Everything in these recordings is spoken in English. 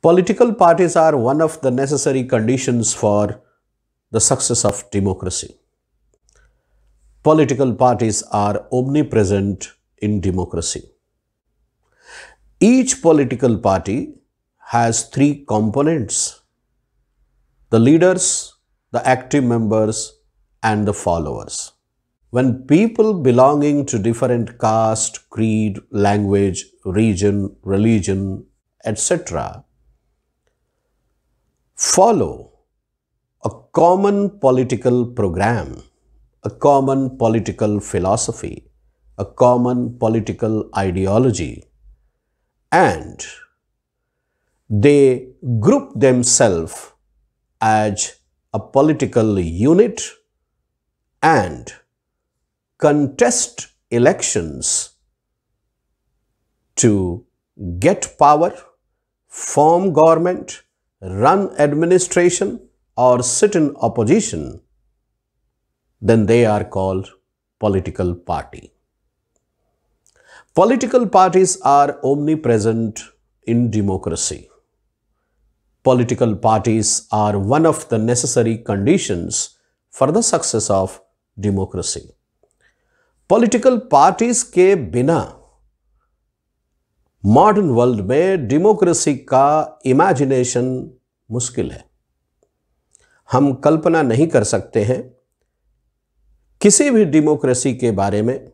Political parties are one of the necessary conditions for the success of democracy. Political parties are omnipresent in democracy. Each political party has three components the leaders, the active members, and the followers. When people belonging to different caste, creed, language, region, religion, etc., follow a common political program, a common political philosophy, a common political ideology, and they group themselves as a political unit and contest elections to get power, form government, run administration or sit in opposition, then they are called political party. Political parties are omnipresent in democracy. Political parties are one of the necessary conditions for the success of democracy. Political parties के बिना Modern world में democracy का imagination मुश्किल है। हम कल्पना नहीं कर सकते हैं किसी भी डेमोक्रेसी के बारे में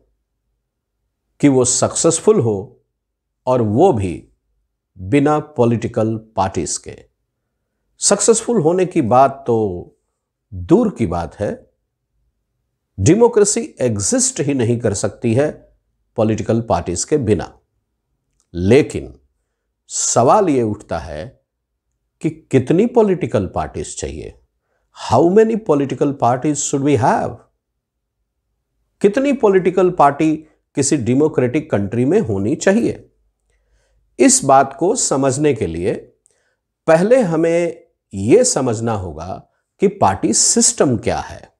कि वो सक्सेसफुल हो और वो भी बिना पॉलिटिकल पार्टीज़ के। सक्सेसफुल होने की बात तो दूर की बात है। डेमोक्रेसी एग्जिस्ट ही नहीं कर सकती है पॉलिटिकल पार्टीज़ के बिना। लेकिन सवाल यह उठता है कि कितनी पॉलिटिकल पार्टीज़ चाहिए? How many political parties should we have कितनी पॉलिटिकल पार्टी किसी डेमोक्रेटिक कंट्री में होनी चाहिए? इस बात को समझने के लिए पहले हमें यह समझना होगा कि पार्टी सिस्टम क्या है।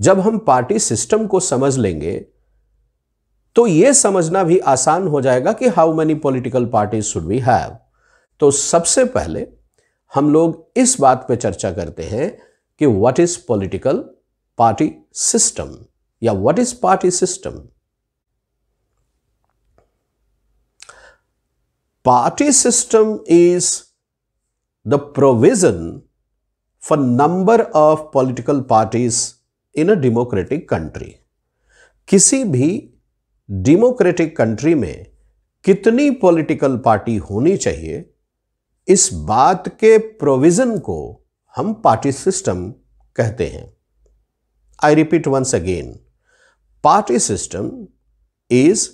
जब हम पार्टी सिस्टम को समझ लेंगे तो यह समझना भी आसान हो जाएगा कि how many political parties should we have तो सबसे पहले हम लोग इस बात पे चर्चा करते हैं कि what is political party system या what is party system party system is the provision for number of political parties in a democratic country किसी भी डेमोक्रेटिक कंट्री में कितनी पॉलिटिकल पार्टी होनी चाहिए इस बात के प्रोविज़न को हम पार्टी सिस्टम कहते हैं I repeat once again party system is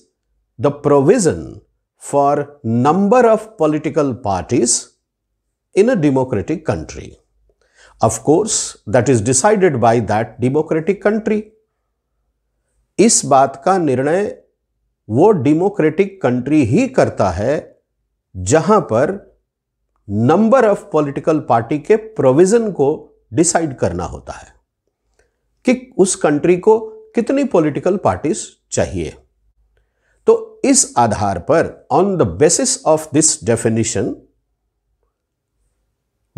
the provision for number of political parties in a democratic country Of course, that is decided by that democratic country. इस बात का निर्णय वो डेमोक्रेटिक कंट्री ही करता है जहाँ पर नंबर ऑफ़ पॉलिटिकल पार्टी के प्रोविज़न को डिसाइड करना होता है कि उस कंट्री को कितनी पॉलिटिकल पार्टीज़ चाहिए। तो इस आधार पर on the basis of this definition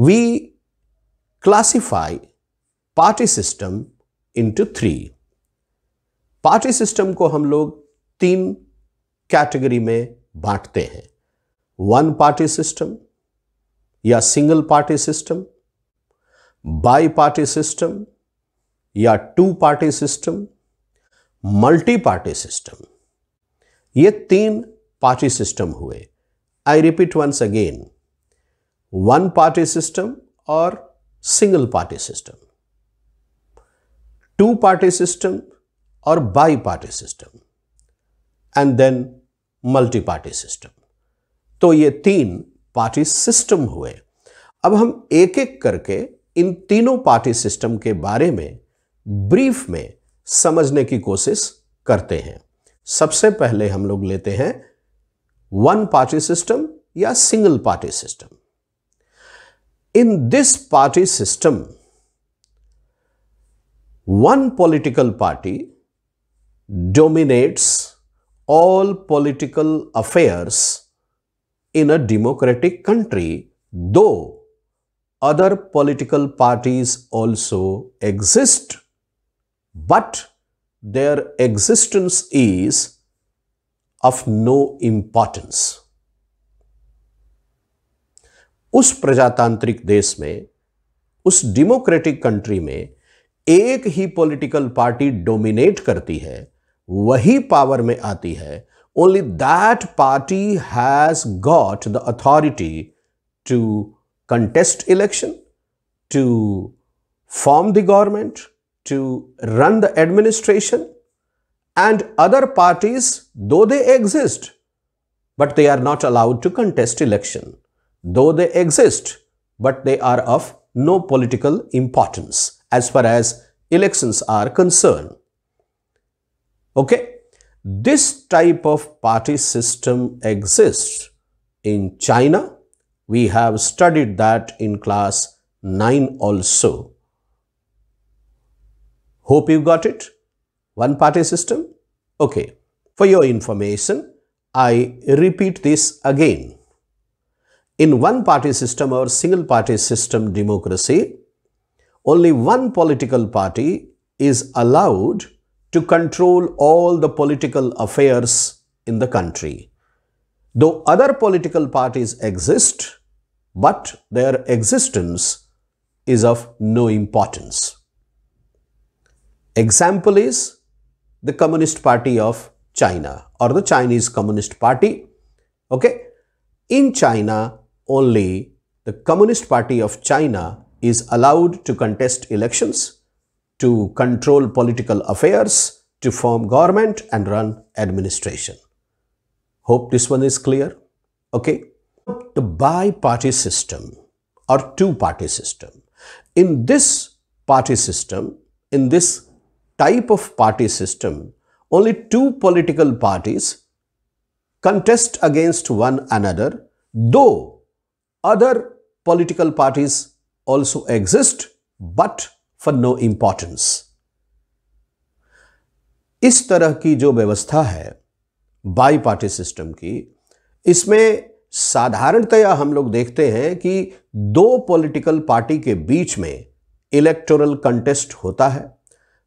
we classify party system into three party system को हम लोग तीन कैटेगरी में बांटते हैं। वन पार्टी सिस्टम या single party system, bi party system या two party system, multi party system. ये तीन पार्टी सिस्टम हुए। I repeat once again, one party system और single party system. Two party system और bi party system. And then multi party system तो ये तीन party system हुए। अब हम एक एक करके इन तीनों पार्टी सिस्टम के बारे में ब्रीफ में समझने की कोशिश करते हैं। सबसे पहले हम लोग लेते हैं वन पार्टी सिस्टम या single party system in this party system one political party dominates all political affairs in a democratic country though other political parties also exist, but their existence is of no importance. उस प्रजातांत्रिक देश में उस democratic country में एक ही political party dominate करती है वही पावर में आती है। Only that party has got the authority to contest election to form the government to run the administration and other parties though they exist but they are not allowed to contest election though they exist but they are of no political importance as far as elections are concern Okay, this type of party system exists in China. We have studied that in class 9 also. Hope you got it. One party system. Okay, for your information, I repeat this again. In one party system or single party system democracy, only one political party is allowed to control all the political affairs in the country. Though other political parties exist, but their existence is of no importance. Example is the Communist Party of China or the Chinese Communist Party. Okay, in China, only the Communist Party of China is allowed to contest elections, to control political affairs, to form government and run administration. Hope this one is clear. Okay. The bi-party system or two-party system. In this party system, in this type of party system, only two political parties contest against one another, though other political parties also exist, but for no importance. इस तरह की जो व्यवस्था है by party system की, इसमें साधारणतया हम लोग देखते हैं कि दो पॉलिटिकल पार्टी के बीच में इलेक्टोरल कंटेस्ट होता है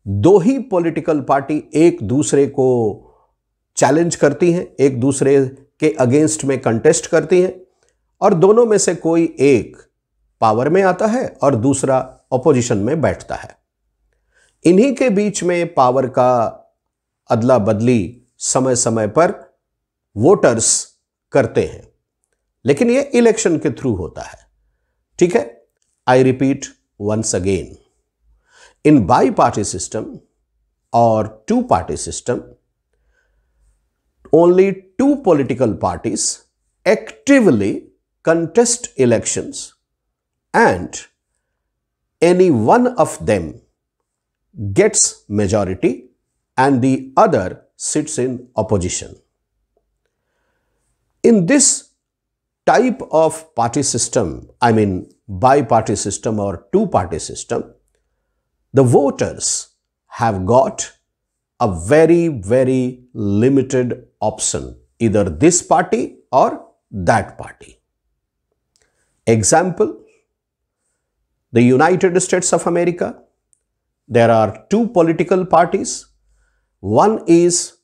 दो ही पॉलिटिकल पार्टी एक दूसरे को चैलेंज करती हैं, एक दूसरे के अगेंस्ट में कंटेस्ट करती हैं, और दोनों में से कोई एक पावर में आता है और दूसरा ऑपोजिशन में बैठता है। इन्हीं के बीच में पावर का अदला बदली समय समय पर वोटर्स करते हैं। लेकिन ये इलेक्शन के थ्रू होता है। ठीक है? I repeat once again in bi party system और two party system only two political parties actively contest elections and any one of them gets majority and the other sits in opposition. In this type of party system, I mean bi-party system or two-party system, the voters have got a very, very limited option, either this party or that party. Example, the United States of America, there are two political parties. One is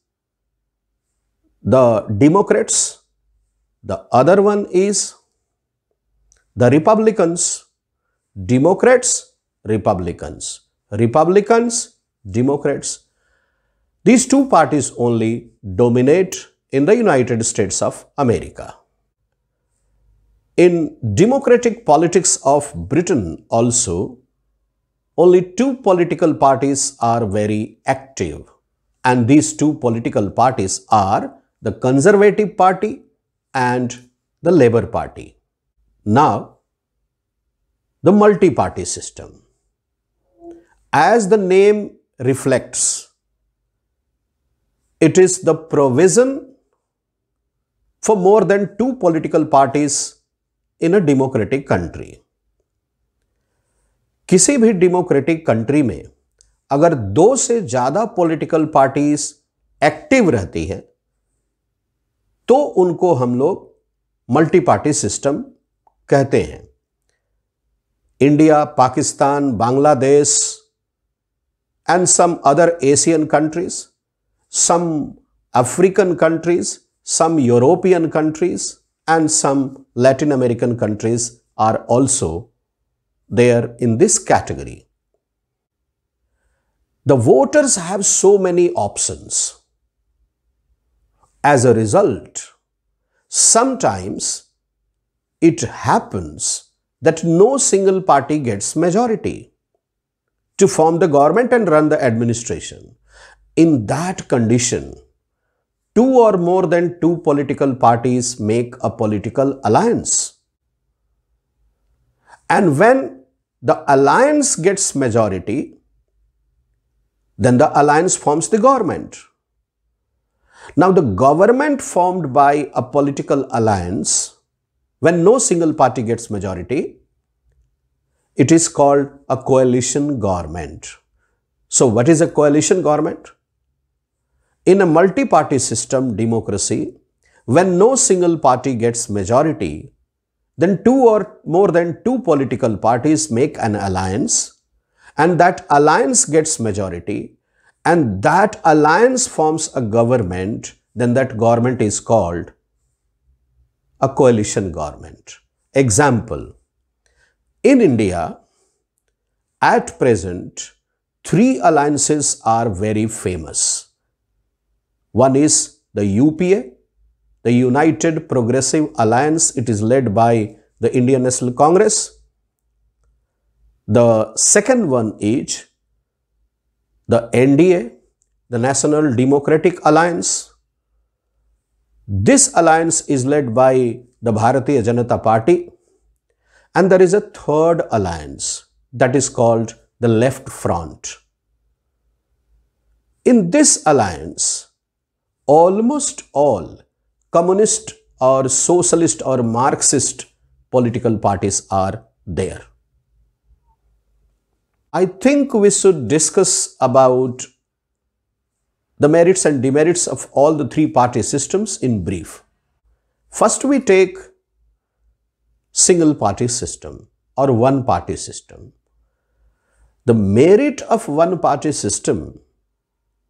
the Democrats, the other one is the Republicans. Democrats, Republicans, Republicans, Democrats. These two parties only dominate in the United States of America. In democratic politics of Britain also, only two political parties are very active and these two political parties are the Conservative Party and the Labour Party. Now, the multi-party system. As the name reflects, it is the provision for more than two political parties in a democratic country किसी भी democratic country में अगर दो से ज़्यादा political parties active रहती है तो उनको हम लोग मल्टी पार्टी सिस्टम कहते हैं। India Pakistan Bangladesh and some other Asian countries some African countries some European countries and some Latin American countries are also there in this category. The voters have so many options. As a result, sometimes it happens that no single party gets majority to form the government and run the administration. In that condition, two or more than two political parties make a political alliance. And when the alliance gets majority, then the alliance forms the government. Now, the government formed by a political alliance, when no single party gets majority, it is called a coalition government. So, what is a coalition government? In a multi-party system democracy, when no single party gets majority, then two or more than two political parties make an alliance and that alliance gets majority and that alliance forms a government, then that government is called a coalition government. Example, in India, at present, three alliances are very famous. One is the UPA, the United Progressive Alliance. It is led by the Indian National Congress. The second one is the NDA, the National Democratic Alliance. This alliance is led by the Bharatiya Janata Party. And there is a third alliance that is called the Left Front. In this alliance, almost all communist or socialist or Marxist political parties are there. I think we should discuss about the merits and demerits of all the three party systems in brief. First, we take single party system or one party system. The merit of one party system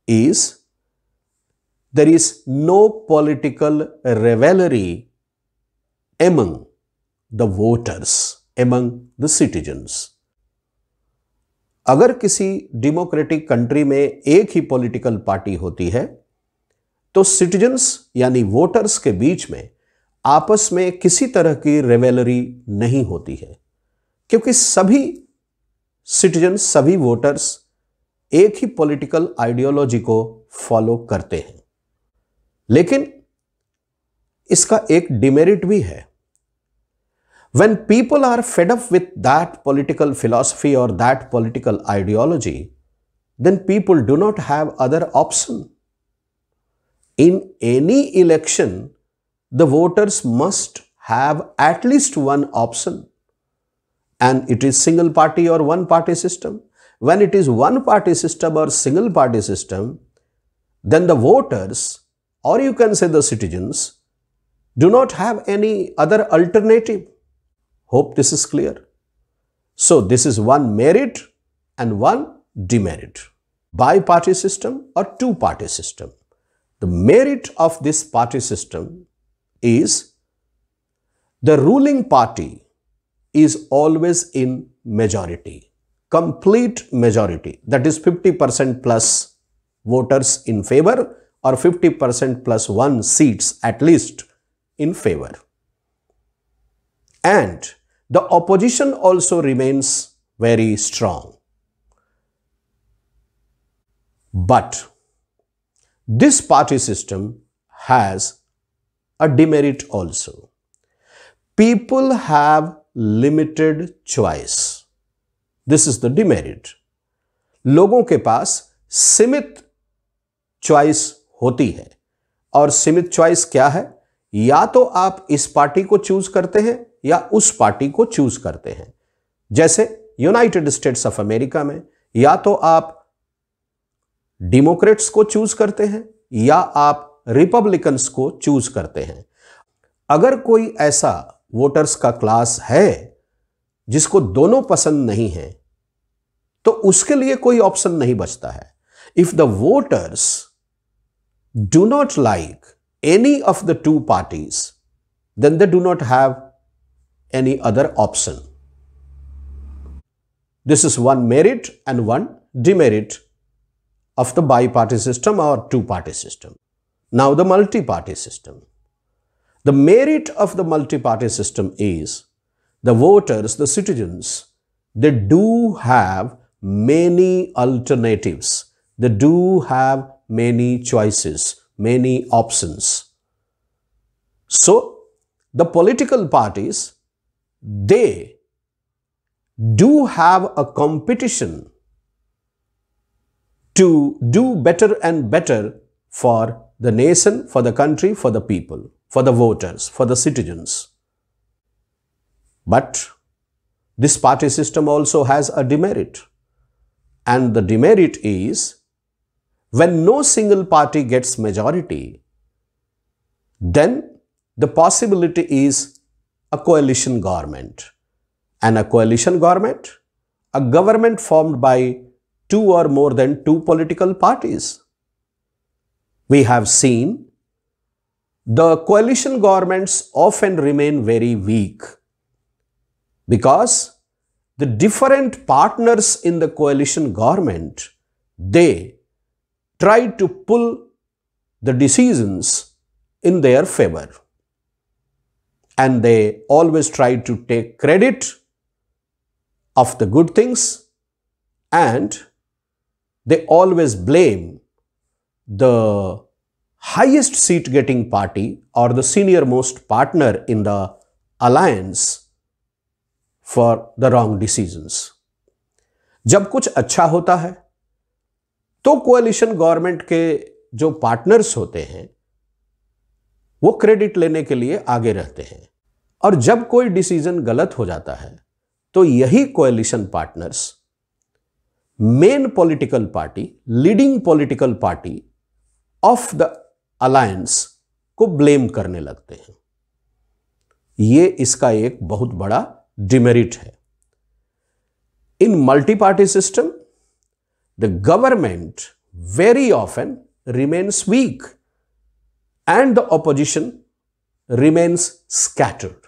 is there is no political rivalry among the voters, among the citizens. अगर किसी democratic country में एक ही political party होती है तो citizens यानी voters के बीच में आपस में किसी तरह की रेवेलरी नहीं होती है क्योंकि सभी सिटीजन सभी वोटर्स एक ही पॉलिटिकल आइडियोलॉजी को फॉलो करते हैं लेकिन इसका एक डिमेरिट भी है। When people are fed up with that political philosophy और that political ideology then people do not have other option in any election the voters must have at least one option and it is single party और one party system when it is one party system और single party system then the voters or you can say the citizens, do not have any other alternative. Hope this is clear. So, this is one merit and one demerit. Bi-party system or two-party system. The merit of this party system is the ruling party is always in majority, complete majority, that is 50% plus voters in favor or 50% plus 1 seats at least in favor. And the opposition also remains very strong. But this party system has a demerit also. People have limited choice. This is the demerit. लोगों के पास सीमित choice होती है। और सीमित choice क्या है? या तो आप इस पार्टी को चूज़ करते हैं या उस पार्टी को चूज़ करते हैं। जैसे यूनाइटेड स्टेट्स ऑफ़ अमेरिका में, या तो आप डेमोक्रेट्स को चूज़ करते हैं या आप रिपब्लिकन्स को चूज़ करते हैं। अगर कोई ऐसा वोटर्स का क्लास है जिसको दोनों पसंद नहीं है तो उसके लिए कोई ऑप्शन नहीं बचता है। If the voters do not like any of the two parties, then they do not have any other option. This is one merit and one demerit of the bi-party system or two-party system. Now the multi-party system. The merit of the multi-party system is the voters, the citizens, they do have many alternatives. They do have many choices, many options. So, the political parties, they do have a competition to do better and better for the nation, for the country, for the people, for the voters, for the citizens. But this party system also has a demerit. And the demerit is when no single party gets majority, then the possibility is a coalition government. And a coalition government, a government formed by two or more than two political parties. We have seen the coalition governments often remain very weak because the different partners in the coalition government, they try to pull the decisions in their favor. And they always try to take credit of the good things and they always blame the highest seat getting party or the senior most partner in the alliance for the wrong decisions. जब कुछ अच्छा होता है तो कोalition government के जो partners होते हैं, वो क्रेडिट लेने के लिए आगे रहते हैं। और जब कोई डिसीज़न गलत हो जाता है तो यही coalition partners main political party leading political party of the alliance को ब्लेम करने लगते हैं। ये इसका एक बहुत बड़ा डिमेरिट है। In multi party system the government very often remains weak and the opposition remains scattered.